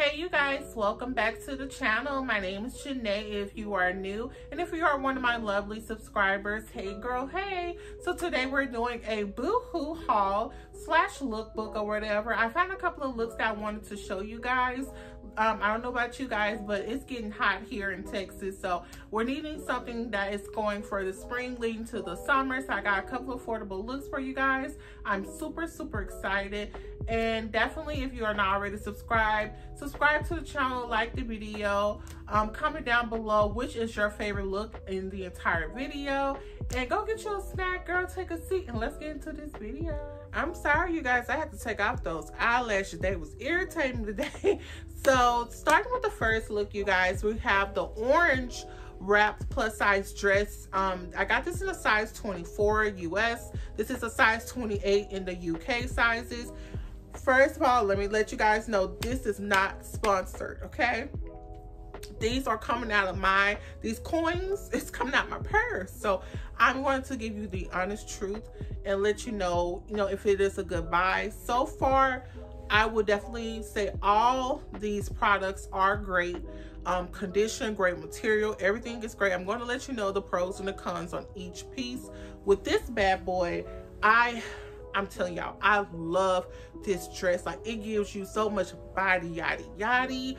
Hey you guys, welcome back to the channel. My name is Janay if you are new. And if you are one of my lovely subscribers, hey girl, hey. So today we're doing a boohoo haul slash lookbook or whatever. I found a couple of looks that I wanted to show you guys. Um, I don't know about you guys, but it's getting hot here in Texas. So we're needing something that is going for the spring leading to the summer. So I got a couple affordable looks for you guys. I'm super, super excited. And definitely if you are not already subscribed, subscribe to the channel, like the video, um, comment down below which is your favorite look in the entire video. And go get your snack, girl, take a seat and let's get into this video. I'm sorry, you guys, I had to take off those eyelashes. They was irritating today. so starting with the first look, you guys, we have the orange wrapped plus size dress. Um, I got this in a size 24 US. This is a size 28 in the UK sizes. First of all, let me let you guys know this is not sponsored, okay? These are coming out of my, these coins, it's coming out my purse. So I'm going to give you the honest truth and let you know, you know, if it is a good buy. So far, I would definitely say all these products are great. Um, condition, great material, everything is great. I'm going to let you know the pros and the cons on each piece. With this bad boy, I I'm telling y'all, I love this dress. Like it gives you so much body yaddy yaddy.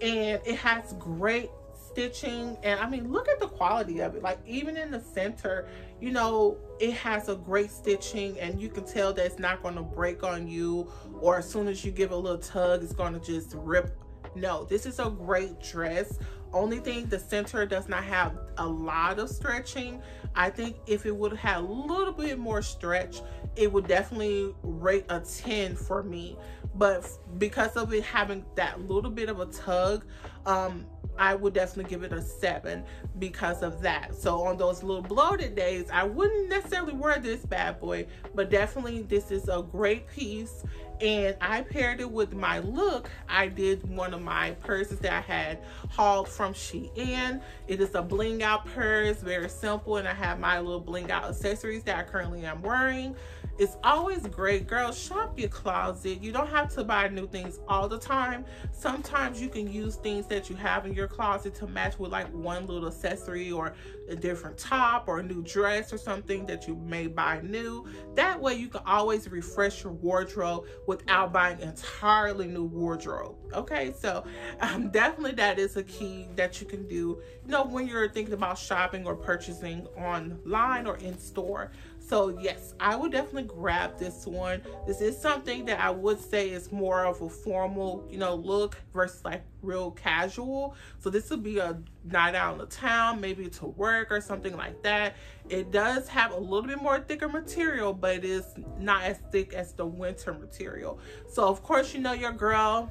And it has great stitching. And I mean, look at the quality of it. Like even in the center, you know, it has a great stitching and you can tell that it's not going to break on you. Or as soon as you give a little tug, it's going to just rip. No, this is a great dress. Only thing, the center does not have a lot of stretching. I think if it would have had a little bit more stretch, it would definitely rate a 10 for me. But because of it having that little bit of a tug, um, I would definitely give it a seven because of that. So on those little bloated days, I wouldn't necessarily wear this bad boy, but definitely this is a great piece. And I paired it with my look. I did one of my purses that I had hauled from Shein. It is a bling out purse, very simple. And I have my little bling out accessories that I currently am wearing. It's always great, girls, shop your closet. You don't have to buy new things all the time. Sometimes you can use things that you have in your closet to match with like one little accessory or a different top or a new dress or something that you may buy new. That way you can always refresh your wardrobe without buying entirely new wardrobe. Okay, so um, definitely that is a key that you can do, you know, when you're thinking about shopping or purchasing online or in store. So yes, I would definitely grab this one. This is something that I would say is more of a formal, you know, look versus like real casual. So this would be a night out in the town, maybe to work or something like that. It does have a little bit more thicker material, but it is not as thick as the winter material. So of course, you know your girl.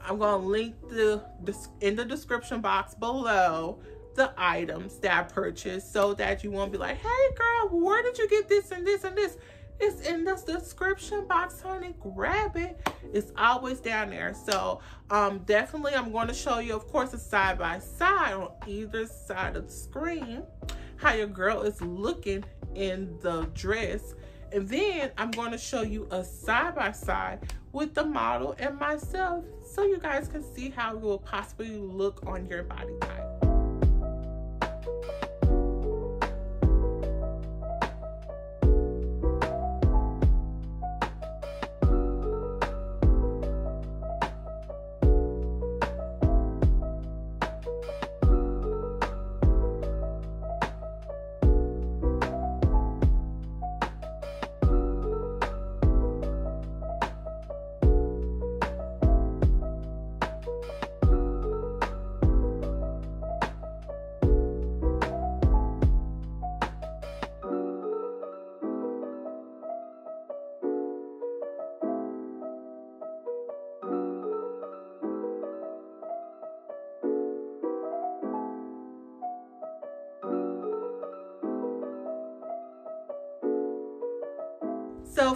I'm gonna link the in the description box below the items that I purchased so that you won't be like, hey girl, where did you get this and this and this? It's in the description box, honey. Grab it. It's always down there. So um, definitely I'm going to show you, of course, a side by side on either side of the screen how your girl is looking in the dress. And then I'm going to show you a side by side with the model and myself so you guys can see how it will possibly look on your body type.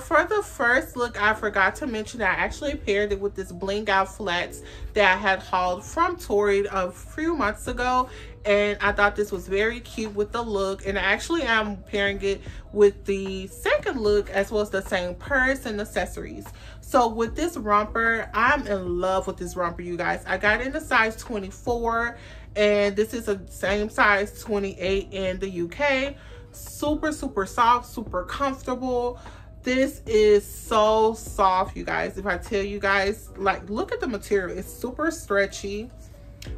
For the first look, I forgot to mention I actually paired it with this bling out flats that I had hauled from Torrid a few months ago. And I thought this was very cute with the look. And I actually am pairing it with the second look as well as the same purse and accessories. So with this romper, I'm in love with this romper, you guys. I got in a size 24 and this is a same size 28 in the UK. Super, super soft, super comfortable. This is so soft, you guys. If I tell you guys, like, look at the material. It's super stretchy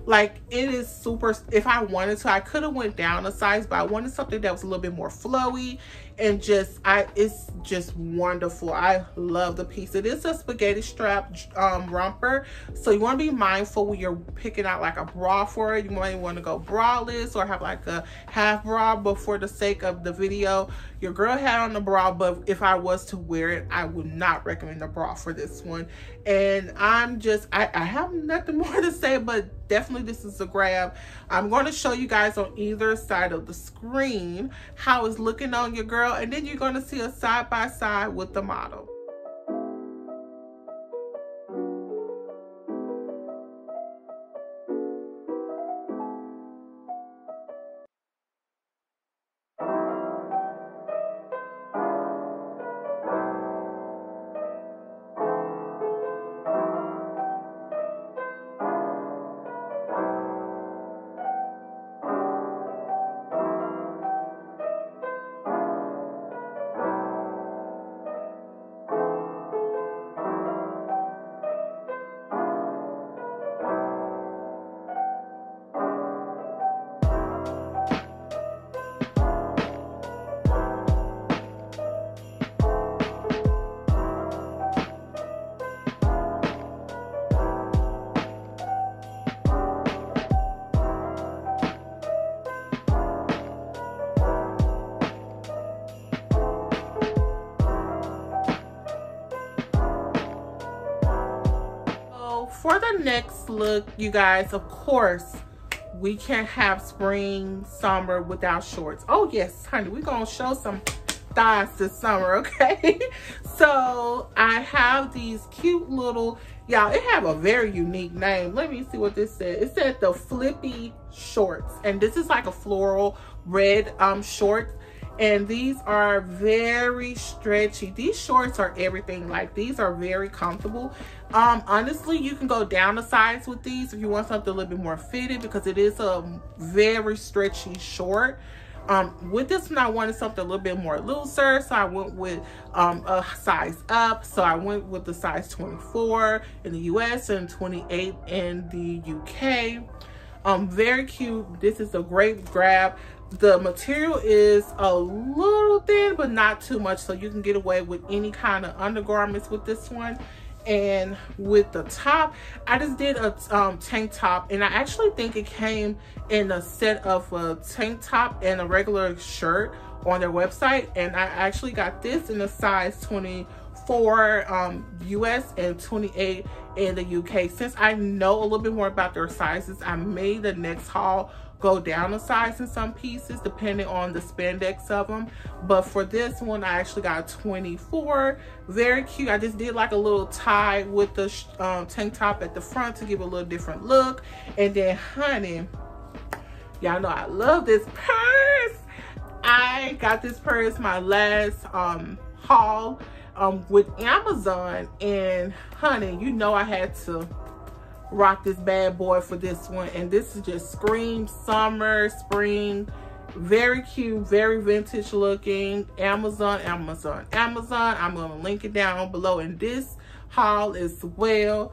like it is super if i wanted to i could have went down a size but i wanted something that was a little bit more flowy and just i it's just wonderful. I love the piece it is a spaghetti strap um, romper. So you want to be mindful when you're picking out like a bra for it. You might want to go braless or have like a half bra but for the sake of the video your girl had on the bra but if i was to wear it i would not recommend the bra for this one and i'm just i, I have nothing more to say but definitely this is a grab i'm going to show you guys on either side of the screen how it's looking on your girl and then you're going to see a side by side with the model. For the next look, you guys, of course, we can't have spring, summer without shorts. Oh, yes, honey, we're going to show some thighs this summer, okay? so I have these cute little, y'all, it have a very unique name. Let me see what this said. It said the Flippy Shorts, and this is like a floral red um shorts and these are very stretchy. These shorts are everything. Like these are very comfortable. Um honestly you can go down a size with these if you want something a little bit more fitted because it is a very stretchy short. Um with this one i wanted something a little bit more looser so i went with um a size up. So i went with the size 24 in the us and 28 in the uk um very cute. This is a great grab. The material is a little thin but not too much. So you can get away with any kind of undergarments with this one. And with the top i just did a um, tank top. And i actually think it came in a set of a tank top and a regular shirt on their website. And i actually got this in a size 24 um, us and 28 in the uk since i know a little bit more about their sizes i made the next haul go down a size in some pieces depending on the spandex of them but for this one i actually got 24 very cute. I just did like a little tie with the um, tank top at the front to give a little different look. And then honey y'all know i love this purse. I got this purse my last um haul um with amazon and honey you know i had to rock this bad boy for this one. And this is just Scream Summer, Spring. Very cute, very vintage looking. Amazon, Amazon, Amazon. I'm going to link it down below. And this haul as well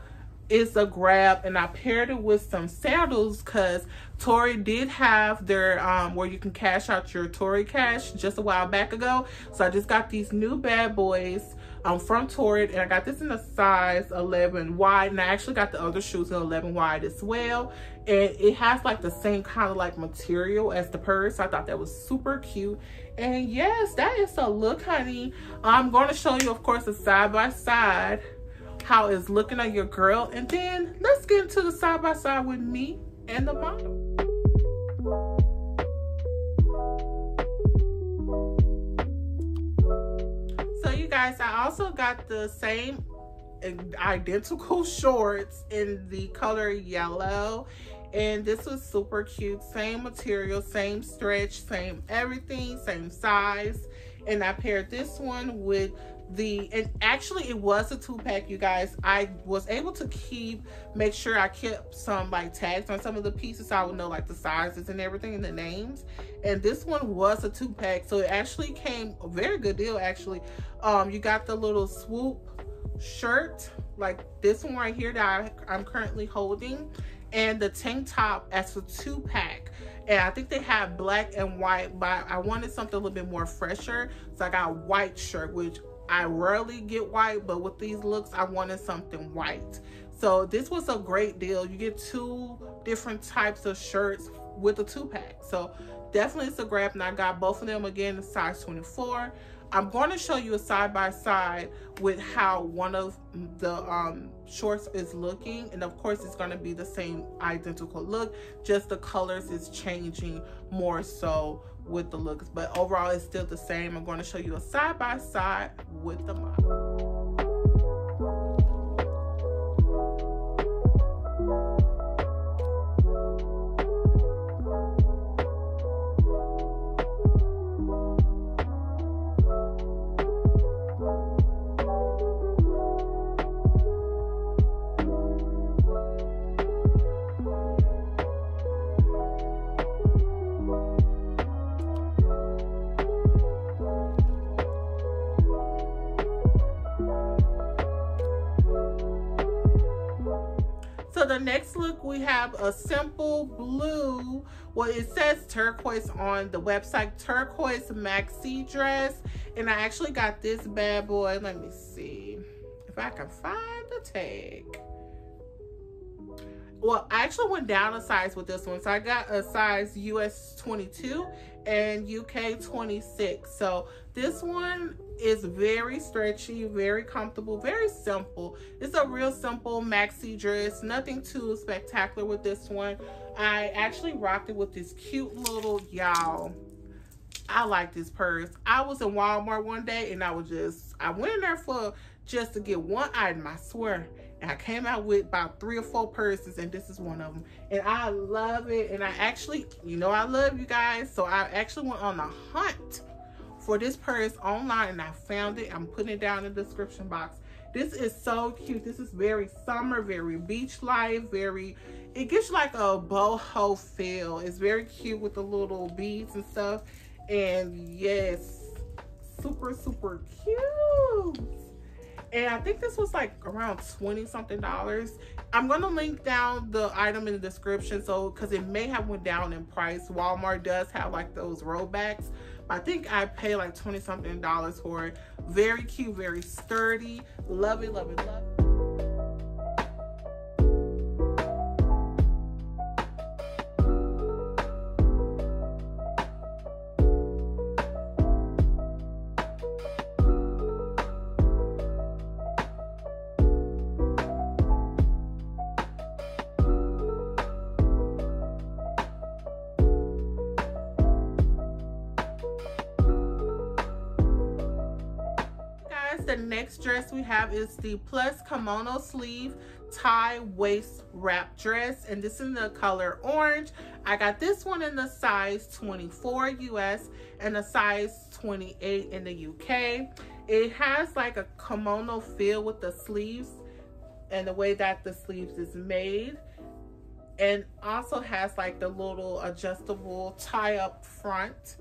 is a grab. And I paired it with some sandals because Torrid did have their, um, where you can cash out your Torrid cash just a while back ago. So I just got these new bad boys um, from Torrid, and I got this in a size 11 wide, and I actually got the other shoes in 11 wide as well. And it has like the same kind of like material as the purse. I thought that was super cute. And yes, that is a look, honey. I'm going to show you, of course, a side by side how it's looking on your girl. And then let's get into the side by side with me and the model. So you guys, I also got the same identical shorts in the color yellow and this was super cute same material same stretch same everything same size and I paired this one with the and actually it was a two pack you guys. I was able to keep make sure I kept some like tags on some of the pieces so I would know like the sizes and everything and the names. And this one was a two pack so it actually came a very good deal actually. Um you got the little swoop shirt like this one right here that I, I'm currently holding and the tank top as a two pack and I think they have black and white but I wanted something a little bit more fresher. So I got a white shirt which I rarely get white but with these looks I wanted something white. So this was a great deal. You get two different types of shirts with a two pack. So definitely it's a grab and I got both of them again in size 24 I'm going to show you a side by side with how one of the um, shorts is looking. And of course, it's going to be the same identical look, just the colors is changing more so with the looks. But overall, it's still the same. I'm going to show you a side by side with the model. The next look, we have a simple blue, well, it says turquoise on the website, turquoise maxi dress. And I actually got this bad boy. Let me see if I can find the tag. Well, I actually went down a size with this one. So I got a size US 22 and UK 26. So this one is very stretchy, very comfortable, very simple. It's a real simple maxi dress, nothing too spectacular with this one. I actually rocked it with this cute little, y'all, I like this purse. I was in Walmart one day and I was just, I went in there for just to get one item, I swear. And I came out with about three or four purses and this is one of them. And I love it. And I actually, you know I love you guys. So I actually went on a hunt for this purse online and I found it. I'm putting it down in the description box. This is so cute. This is very summer, very beach life, very, it gives you like a boho feel. It's very cute with the little beads and stuff. And yes, super, super cute and I think this was like around 20 something dollars. I'm gonna link down the item in the description so because it may have went down in price. Walmart does have like those rollbacks. I think I paid like 20 something dollars for it. Very cute, very sturdy. Love it, love it, love it. Next dress we have is the plus kimono sleeve tie waist wrap dress. And this in the color orange. I got this one in the size 24 us and a size 28 in the uk it has like a kimono feel with the sleeves and the way that the sleeves is made. And also has like the little adjustable tie up front.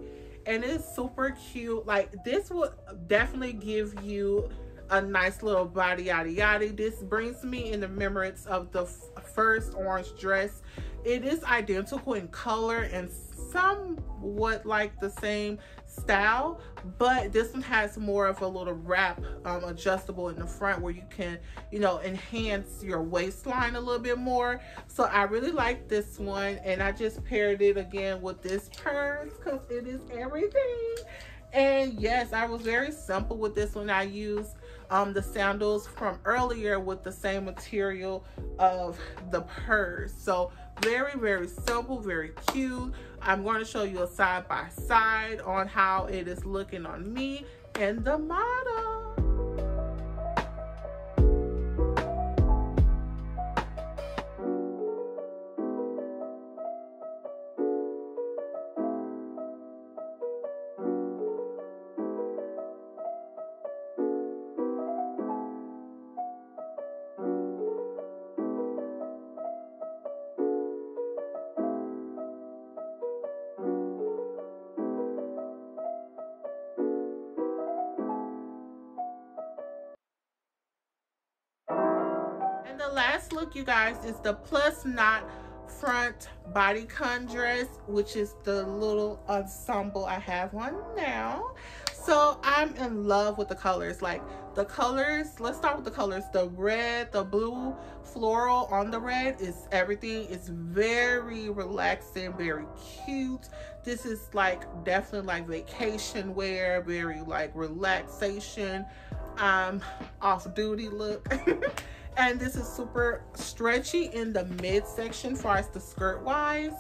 And it's super cute. Like this will definitely give you a nice little body yada yada. This brings me in the remembrance of the first orange dress. It is identical in color and somewhat like the same style but this one has more of a little wrap um, adjustable in the front where you can you know enhance your waistline a little bit more. So I really like this one and I just paired it again with this purse because it is everything. And yes I was very simple with this one. I used um, the sandals from earlier with the same material of the purse. So very very simple very cute. I'm going to show you a side by side on how it is looking on me and the model last look, you guys, is the plus knot front bodycon dress, which is the little ensemble I have on now. So I'm in love with the colors. Like the colors, let's start with the colors. The red, the blue floral on the red is everything. It's very relaxing, very cute. This is like definitely like vacation wear, very like relaxation, um, off duty look. and this is super stretchy in the midsection far as the skirt wise.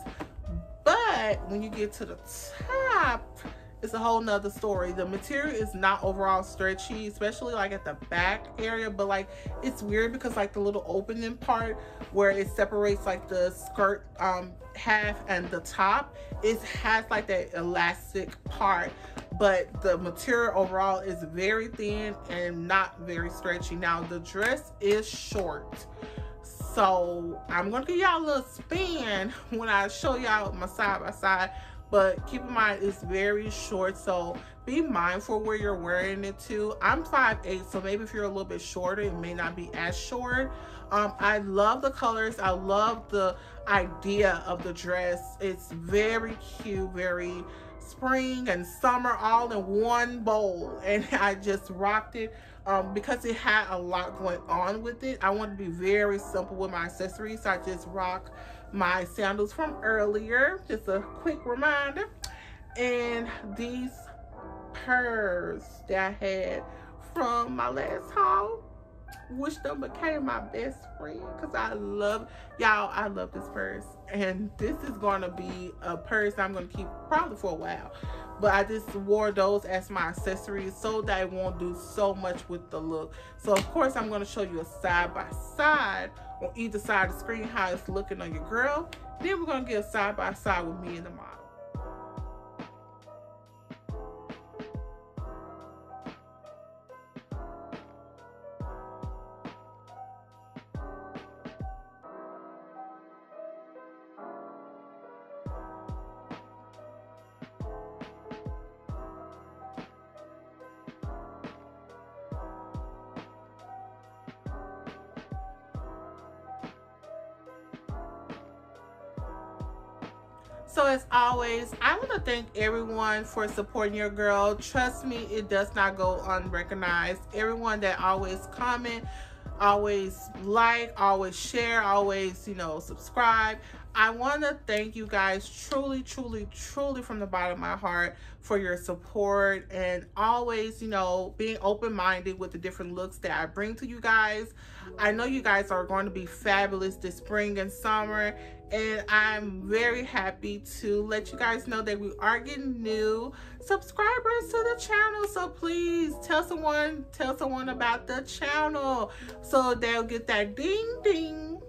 But when you get to the top it's a whole nother story. The material is not overall stretchy especially like at the back area. But like it's weird because like the little opening part where it separates like the skirt um half and the top it has like that elastic part but the material overall is very thin and not very stretchy. Now the dress is short so i'm gonna give y'all a little spin when i show y'all my side by side but keep in mind it's very short so be mindful where you're wearing it to. I'm 5'8 so maybe if you're a little bit shorter it may not be as short um i love the colors. I love the idea of the dress. It's very cute very spring and summer all in one bowl. And i just rocked it um, because it had a lot going on with it. I want to be very simple with my accessories. So i just rock my sandals from earlier. Just a quick reminder. And these purrs that i had from my last haul which them became my best friend because I love y'all I love this purse. And this is going to be a purse I'm going to keep probably for a while. But I just wore those as my accessories so that it won't do so much with the look. So of course I'm going to show you a side by side on either side of the screen how it's looking on your girl. Then we're going to get a side by side with me and the model So as always, I want to thank everyone for supporting your girl. Trust me, it does not go unrecognized. Everyone that always comment, always like, always share, always, you know, subscribe. I want to thank you guys truly, truly, truly from the bottom of my heart for your support and always, you know, being open-minded with the different looks that I bring to you guys. I know you guys are going to be fabulous this spring and summer and I'm very happy to let you guys know that we are getting new subscribers to the channel so please tell someone tell someone about the channel so they'll get that ding ding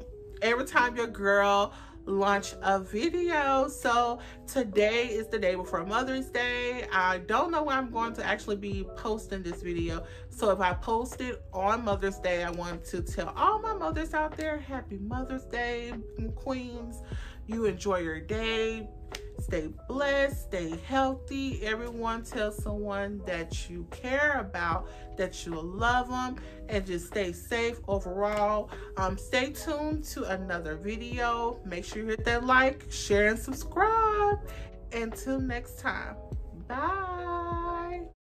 every time your girl launch a video. So today is the day before mother's day. I don't know when i'm going to actually be posting this video. So if i post it on mother's day i want to tell all my mothers out there happy mother's day queens. You enjoy your day Stay blessed, stay healthy. Everyone tell someone that you care about, that you love them, and just stay safe overall. Um, stay tuned to another video. Make sure you hit that like, share, and subscribe. Until next time, bye.